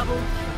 level